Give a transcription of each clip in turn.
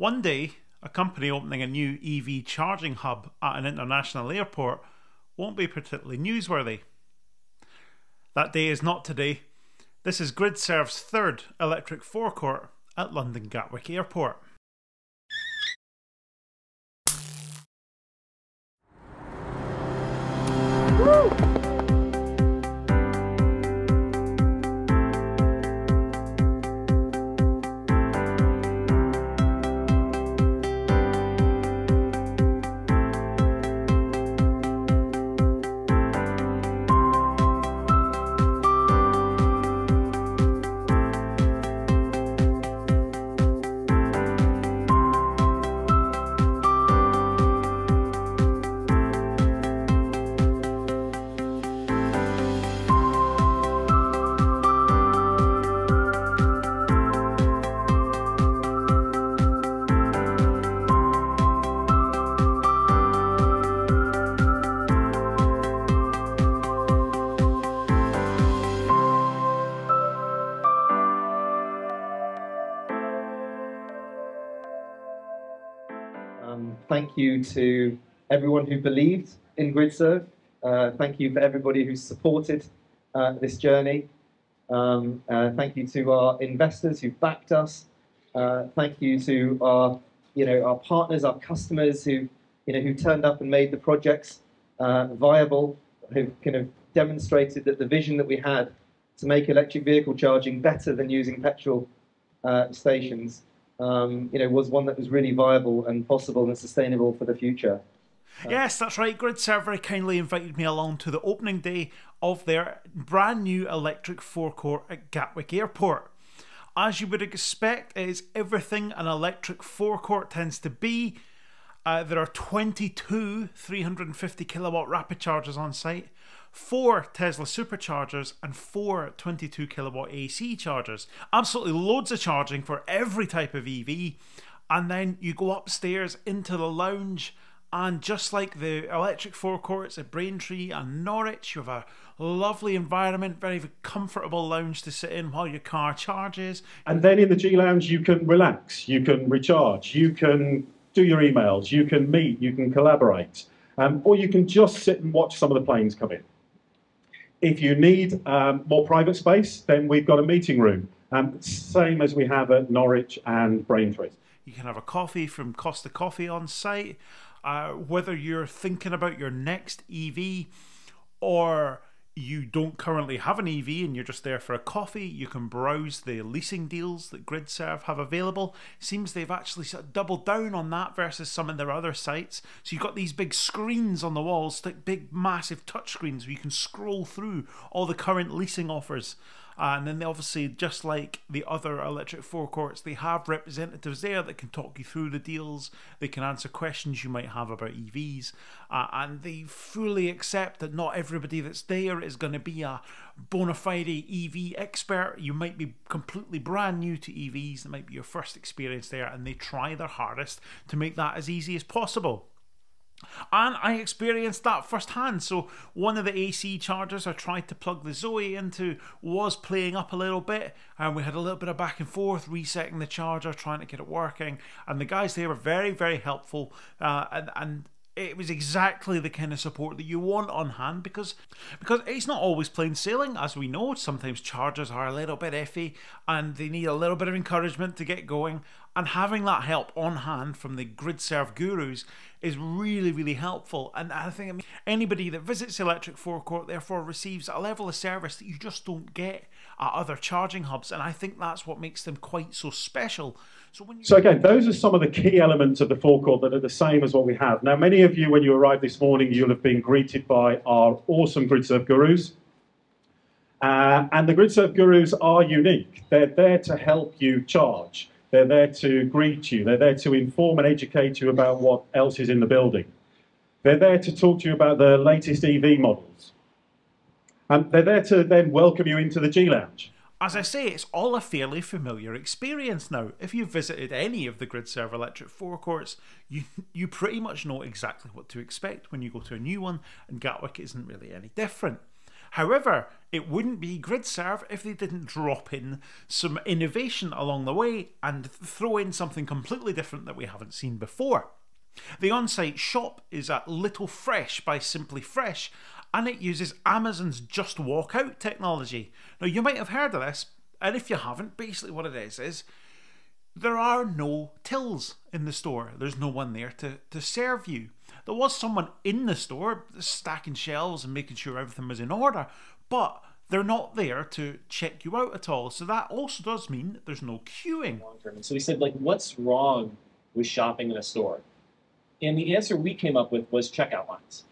One day, a company opening a new EV charging hub at an international airport won't be particularly newsworthy. That day is not today. This is GridServe's third electric forecourt at London Gatwick Airport. Thank you to everyone who believed in GridServe. Uh, thank you for everybody who supported uh, this journey. Um, uh, thank you to our investors who backed us. Uh, thank you to our, you know, our partners, our customers who, you know, who turned up and made the projects uh, viable, who kind of demonstrated that the vision that we had to make electric vehicle charging better than using petrol uh, stations um, you know, was one that was really viable and possible and sustainable for the future. Yes, that's right. GridServe very kindly invited me along to the opening day of their brand new electric forecourt at Gatwick Airport. As you would expect, it is everything an electric forecourt tends to be. Uh, there are 22 350 kilowatt rapid chargers on site, four Tesla superchargers, and four 22 kilowatt AC chargers. Absolutely loads of charging for every type of EV. And then you go upstairs into the lounge, and just like the electric forecourts at Braintree and Norwich, you have a lovely environment, very comfortable lounge to sit in while your car charges. And then in the G Lounge, you can relax, you can recharge, you can do your emails, you can meet, you can collaborate, um, or you can just sit and watch some of the planes come in. If you need um, more private space, then we've got a meeting room, um, same as we have at Norwich and Braintree. You can have a coffee from Costa Coffee on site. Uh, whether you're thinking about your next EV or you don't currently have an EV and you're just there for a coffee, you can browse the leasing deals that GridServe have available. Seems they've actually sort of doubled down on that versus some of their other sites. So you've got these big screens on the walls, like big massive touch screens where you can scroll through all the current leasing offers. Uh, and then they obviously, just like the other electric forecourts, they have representatives there that can talk you through the deals. They can answer questions you might have about EVs. Uh, and they fully accept that not everybody that's there is going to be a bona fide EV expert. You might be completely brand new to EVs. It might be your first experience there. And they try their hardest to make that as easy as possible. And I experienced that firsthand. So, one of the AC chargers I tried to plug the Zoe into was playing up a little bit, and we had a little bit of back and forth, resetting the charger, trying to get it working. And the guys there were very, very helpful. Uh, and, and it was exactly the kind of support that you want on hand because because it's not always plain sailing as we know. Sometimes chargers are a little bit iffy and they need a little bit of encouragement to get going. And having that help on hand from the GridServe gurus is really really helpful. And i think anybody that visits electric forecourt therefore receives a level of service that you just don't get at other charging hubs. And i think that's what makes them quite so special so, so again, those are some of the key elements of the forecourt that are the same as what we have. Now, many of you, when you arrived this morning, you'll have been greeted by our awesome GridServe gurus. Uh, and the GridServe gurus are unique. They're there to help you charge. They're there to greet you. They're there to inform and educate you about what else is in the building. They're there to talk to you about the latest EV models. And they're there to then welcome you into the G Lounge. As I say, it's all a fairly familiar experience now. If you've visited any of the GridServe Electric forecourts, you, you pretty much know exactly what to expect when you go to a new one, and Gatwick isn't really any different. However, it wouldn't be GridServe if they didn't drop in some innovation along the way and throw in something completely different that we haven't seen before. The on site shop is at Little Fresh by Simply Fresh and it uses Amazon's Just Walk Out technology. Now, you might have heard of this, and if you haven't, basically what it is is there are no tills in the store. There's no one there to, to serve you. There was someone in the store stacking shelves and making sure everything was in order, but they're not there to check you out at all. So that also does mean there's no queuing. So we said, like, what's wrong with shopping in a store? And the answer we came up with was checkout lines.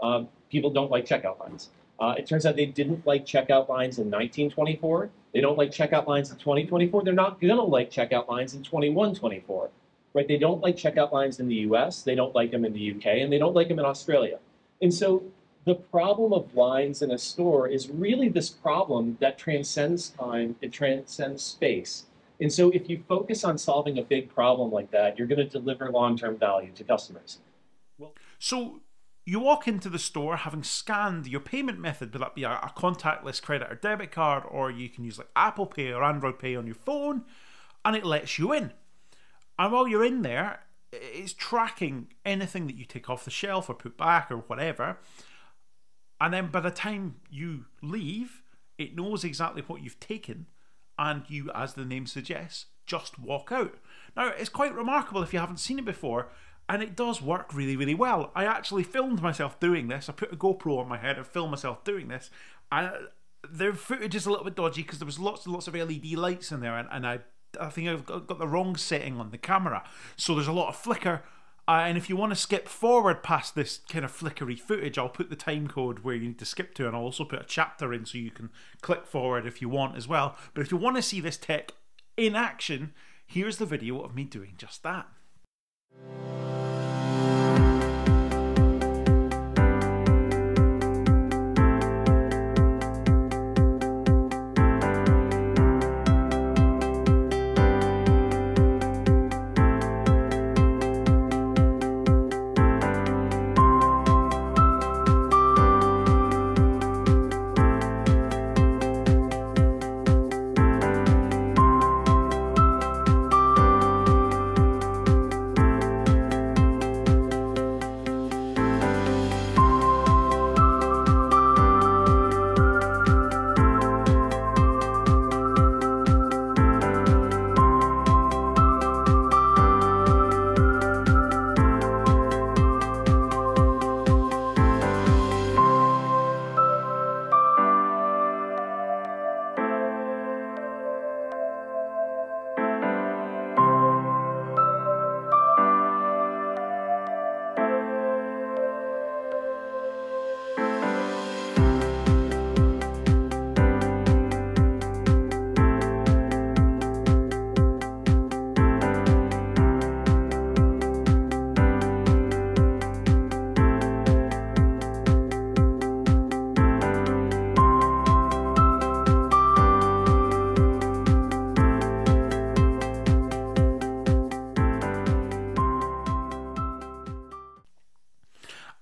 Um, people don't like checkout lines. Uh, it turns out they didn't like checkout lines in 1924. They don't like checkout lines in 2024. They're not going to like checkout lines in 2124. Right? They don't like checkout lines in the US, they don't like them in the UK, and they don't like them in Australia. And so the problem of lines in a store is really this problem that transcends time, it transcends space. And so if you focus on solving a big problem like that, you're going to deliver long-term value to customers. Well, So you walk into the store having scanned your payment method, whether that be a, a, contactless credit or debit card, or you can use like Apple Pay or Android Pay on your phone, and it lets you in. And while you're in there, it's tracking anything that you take off the shelf or put back or whatever. And then by the time you leave, it knows exactly what you've taken, and you, as the name suggests, just walk out. Now, it's quite remarkable if you haven't seen it before and it does work really, really well. I actually filmed myself doing this. I put a GoPro on my head and filmed myself doing this. And the footage is a little bit dodgy because there was lots and lots of LED lights in there, and, and I, I think I've got, got the wrong setting on the camera. So there's a lot of flicker. Uh, and if you want to skip forward past this kind of flickery footage, I'll put the time code where you need to skip to, and I'll also put a chapter in so you can click forward if you want as well. But if you want to see this tech in action, here's the video of me doing just that.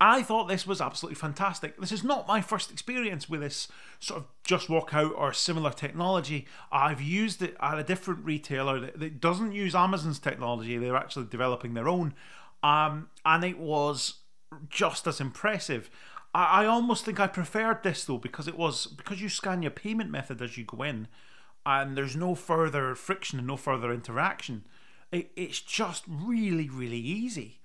I thought this was absolutely fantastic. This is not my first experience with this sort of just walk out or similar technology. I've used it at a different retailer that, that doesn't use Amazon's technology, they're actually developing their own. Um, and it was just as impressive. I, I almost think I preferred this though because it was because you scan your payment method as you go in and there's no further friction and no further interaction. It, it's just really, really easy.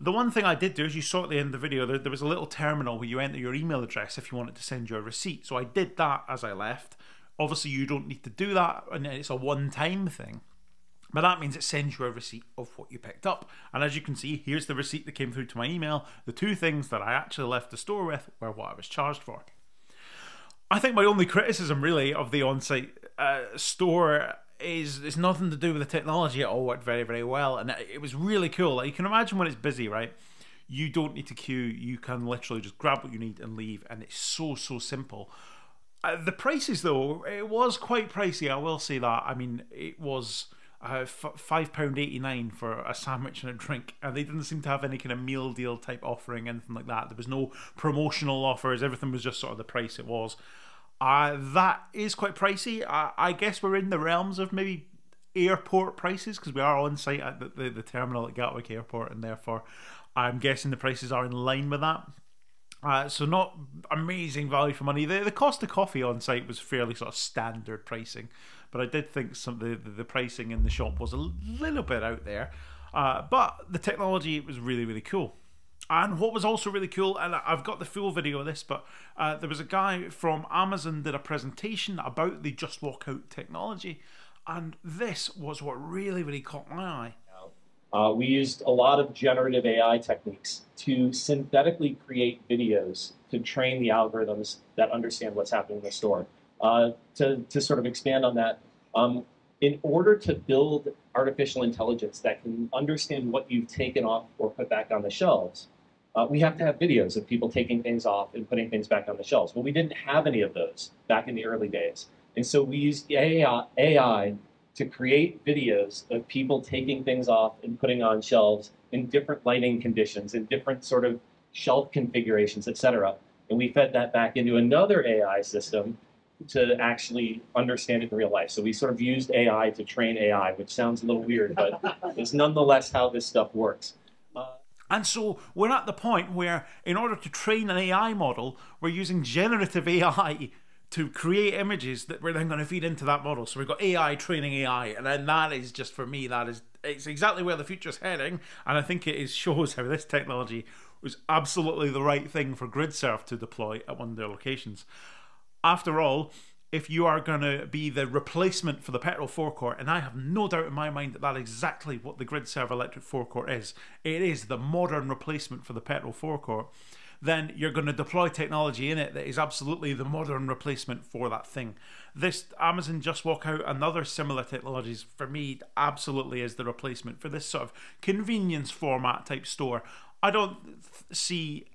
The one thing I did do, as you saw at the end of the video, there, there, was a little terminal where you enter your email address if you wanted to send your receipt. So I did that as I left. Obviously, you don't need to do that, and it's a one-time thing. But that means it sends you a receipt of what you picked up. And as you can see, here's the receipt that came through to my email. The two things that I actually left the store with were what I was charged for. I think my only criticism, really, of the on-site uh, store is it's nothing to do with the technology. It all worked very, very well, and it, was really cool. Like you can imagine when it's busy, right? You don't need to queue. You can literally just grab what you need and leave, and it's so so simple. Uh, the prices, though, it was quite pricey. I will say that. I mean, it was uh, five pound eighty nine for a sandwich and a drink, and they didn't seem to have any kind of meal deal type offering, anything like that. There was no promotional offers. Everything was just sort of the price it was. Uh, that is quite pricey. I, I guess we're in the realms of maybe airport prices because we are on site at the, the, the, terminal at Gatwick Airport, and therefore I'm guessing the prices are in line with that. Uh, so not amazing value for money. The, the cost of coffee on site was fairly sort of standard pricing, but I did think some the, the, pricing in the shop was a little bit out there. Uh, but the technology was really really cool. And what was also really cool, and I've got the full video of this, but uh, there was a guy from Amazon did a presentation about the Just Walk Out technology, and this was what really really caught my eye. Uh, we used a lot of generative AI techniques to synthetically create videos to train the algorithms that understand what's happening in the store. Uh, to, to sort of expand on that, um, in order to build artificial intelligence that can understand what you've taken off or put back on the shelves, uh, we have to have videos of people taking things off and putting things back on the shelves. Well, we didn't have any of those back in the early days. And so we used AI, AI to create videos of people taking things off and putting on shelves in different lighting conditions, in different sort of shelf configurations, etc. And we fed that back into another AI system to actually understand it in real life. So we sort of used AI to train AI, which sounds a little weird, but it's nonetheless how this stuff works. Uh, and so we're at the point where, in order to train an AI model, we're using generative AI to create images that we're then going to feed into that model. So we've got AI training AI, and then that is just for me that is it's exactly where the future's heading, and I think it is shows how this technology was absolutely the right thing for GridServe to deploy at one of their locations. After all, if you are going to be the replacement for the petrol forecourt, and I have no doubt in my mind that that's exactly what the GridServe electric forecourt is. It is the modern replacement for the petrol forecourt then you're going to deploy technology in it that is absolutely the modern replacement for that thing. This Amazon Just Walk Out and other similar technologies, for me, absolutely is the replacement for this sort of convenience format type store. I don't see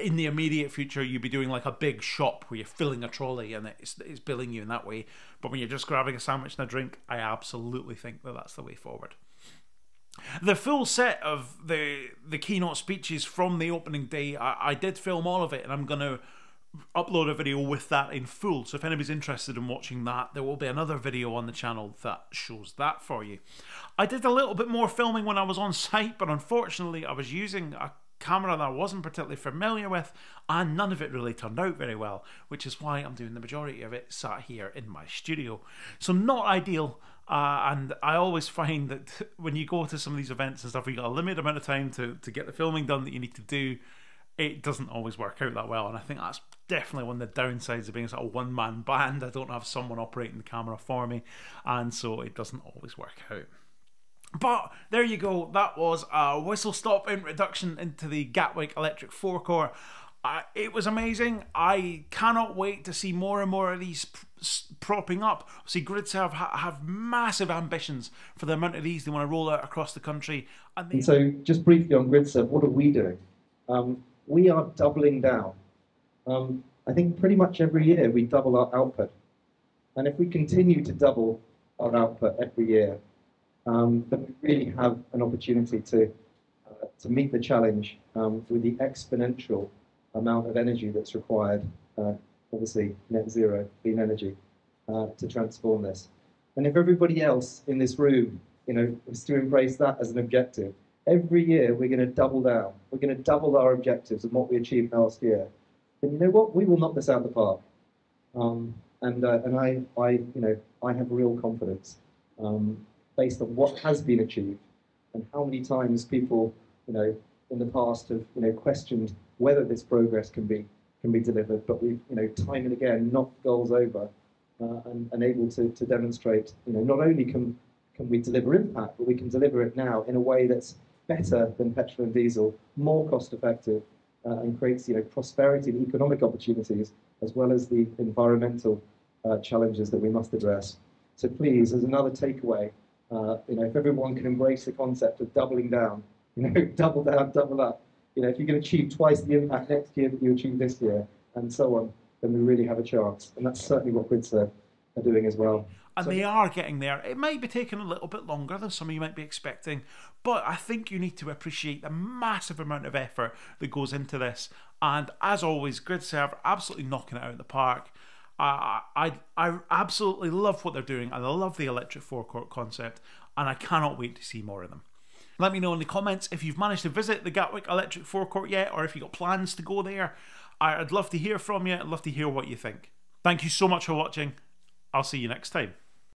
in the immediate future you would be doing like a big shop where you're filling a trolley and it's, it's billing you in that way. But when you're just grabbing a sandwich and a drink, I absolutely think that that's the way forward. The full set of the the keynote speeches from the opening day, I, I did film all of it, and I'm going to upload a video with that in full. So if anybody's interested in watching that, there will be another video on the channel that shows that for you. I did a little bit more filming when I was on site, but unfortunately I was using a camera that I wasn't particularly familiar with, and none of it really turned out very well, which is why I'm doing the majority of it sat here in my studio. So not ideal, uh, and I always find that when you go to some of these events and stuff, you've got a limited amount of time to, to get the filming done that you need to do. It doesn't always work out that well, and I think that's definitely one of the downsides of being sort of one man band. I don't have someone operating the camera for me, and so it doesn't always work out. But there you go. That was a whistle stop introduction into the Gatwick Electric Forecourt. Uh, it was amazing. I cannot wait to see more and more of these propping up. See, GridServe ha- have massive ambitions for the amount of these they want to roll out across the country. And, and so, just briefly on GridServe, what are we doing? Um, we are doubling down. Um, I think pretty much every year we double our output. And if we continue to double our output every year, um, then we really have an opportunity to, uh, to meet the challenge um, with the exponential amount of energy that's required, uh, obviously net zero, clean energy, uh, to transform this. And if everybody else in this room, you know, was to embrace that as an objective, every year we're going to double down. We're going to double our objectives and what we achieved last year. Then you know what? We will knock this out of the park. Um, and uh, and I, I, you know, I have real confidence um, based on what has been achieved and how many times people, you know, in the past have, you know, questioned whether this progress can be can be delivered. But we've, you know, time and again knocked goals over uh, and, and able to, to demonstrate, you know, not only can can we deliver impact, but we can deliver it now in a way that's better than petrol and diesel, more cost effective, uh, and creates, you know, prosperity and economic opportunities as well as the environmental uh, challenges that we must address. So please, as another takeaway, uh, you know, if everyone can embrace the concept of doubling down, you know, double down, double up, you know, if you can achieve twice the impact next year that you achieved this year, and so on, then we really have a chance. And that's certainly what GridServe are doing as well. and So- they are getting there. It might be taking a little bit longer than some of you might be expecting, but I think you need to appreciate the massive amount of effort that goes into this. And as always, GridServe absolutely knocking it out of the park. I, I, I absolutely love what they're doing, I love the electric forecourt concept, and I cannot wait to see more of them. Let me know in the comments if you've managed to visit the Gatwick Electric Forecourt yet, or if you've got plans to go there. I'd love to hear from you. I'd love to hear what you think. Thank you so much for watching. I'll see you next time.